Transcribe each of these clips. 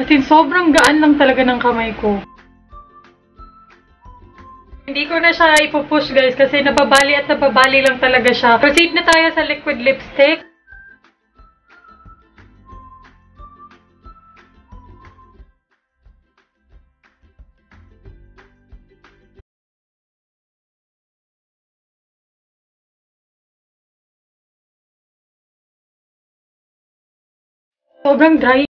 As in, sobrang gaan lang talaga ng kamay ko. Hindi ko na siya ipupush guys kasi nababali at nababali lang talaga siya. Proceed na tayo sa liquid lipstick. Sobrang dry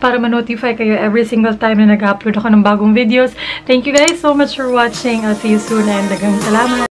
para ma-notify kayo every single time na nag-upload ako ng bagong videos. Thank you guys so much for watching. I'll see you soon and dagang salamat!